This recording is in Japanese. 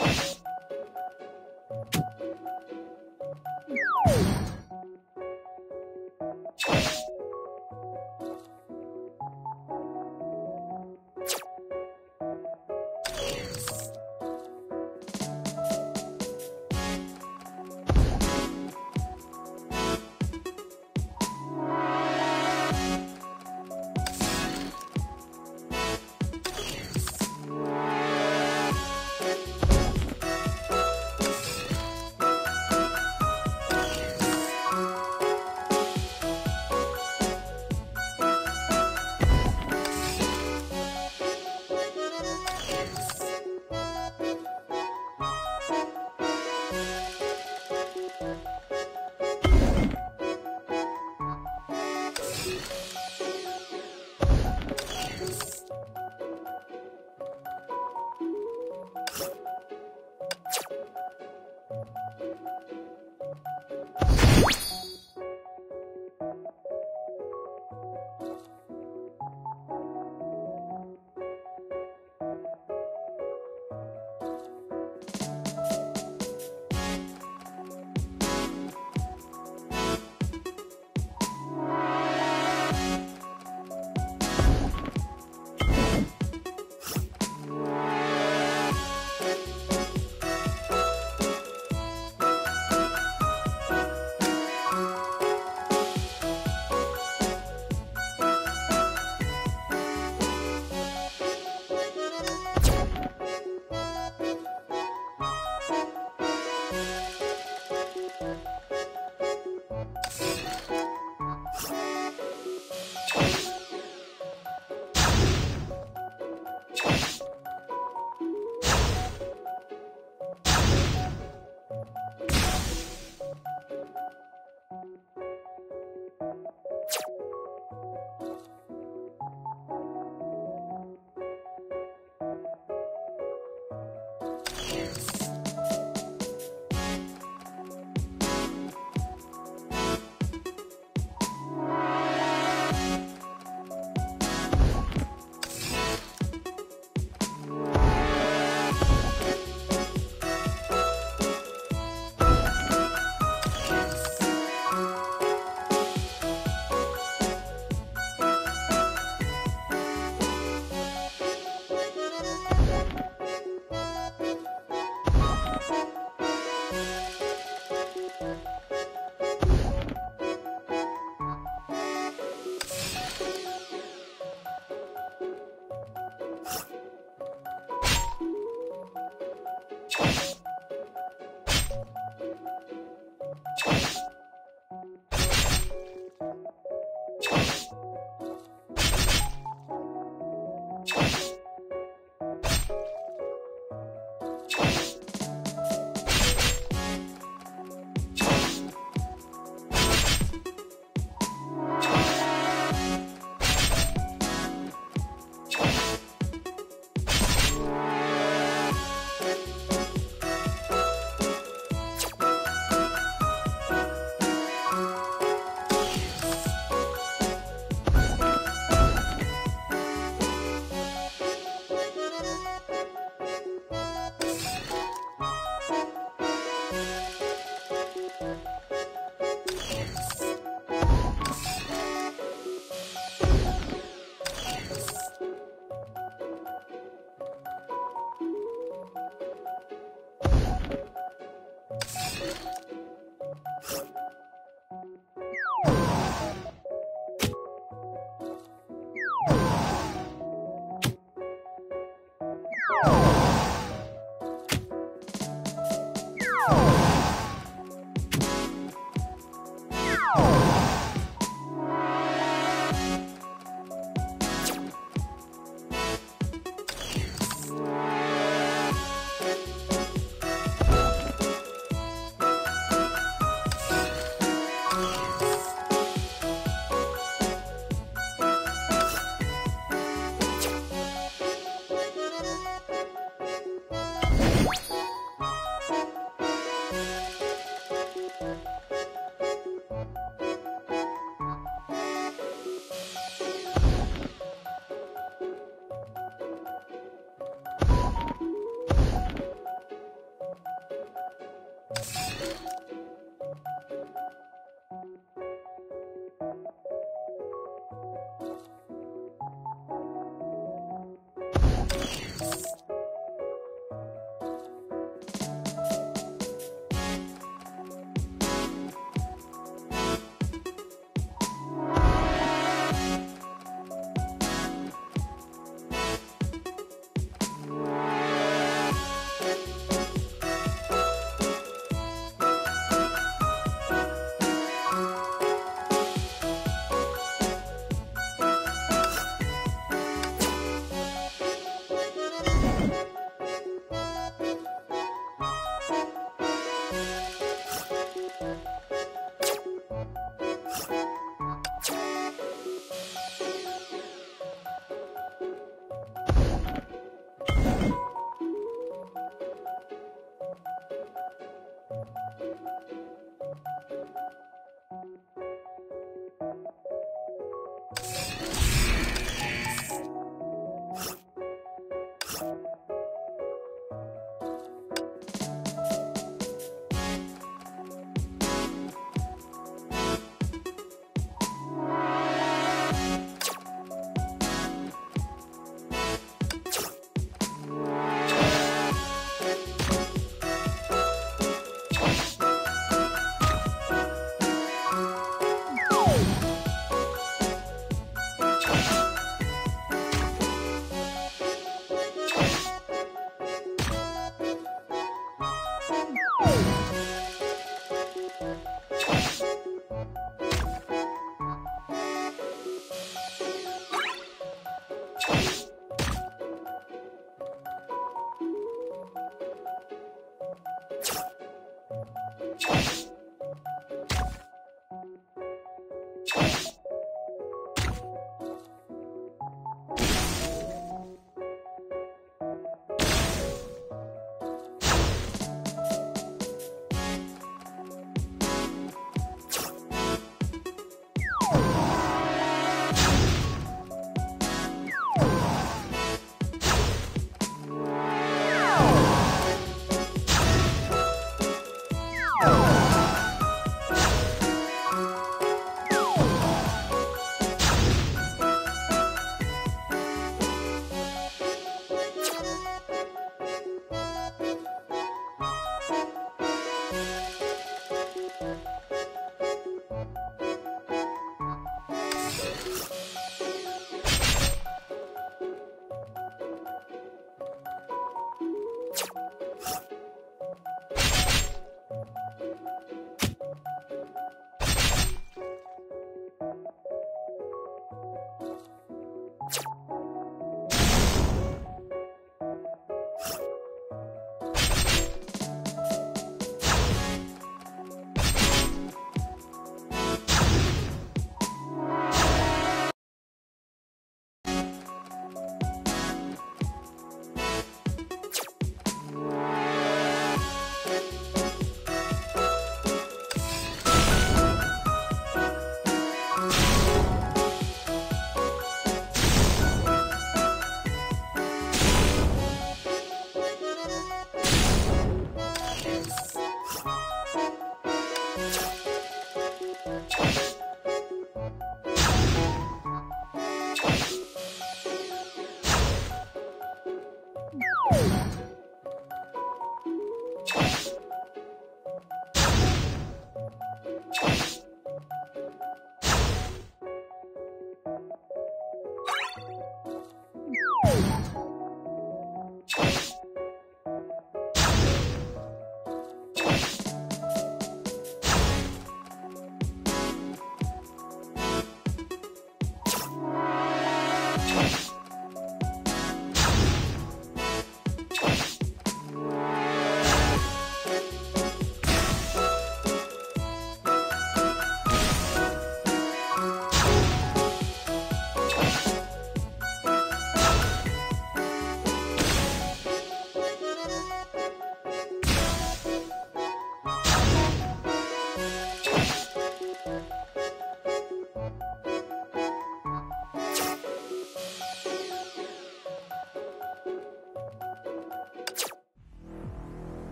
you. you うん。